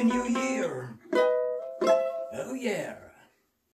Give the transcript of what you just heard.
Happy New Year! Oh yeah!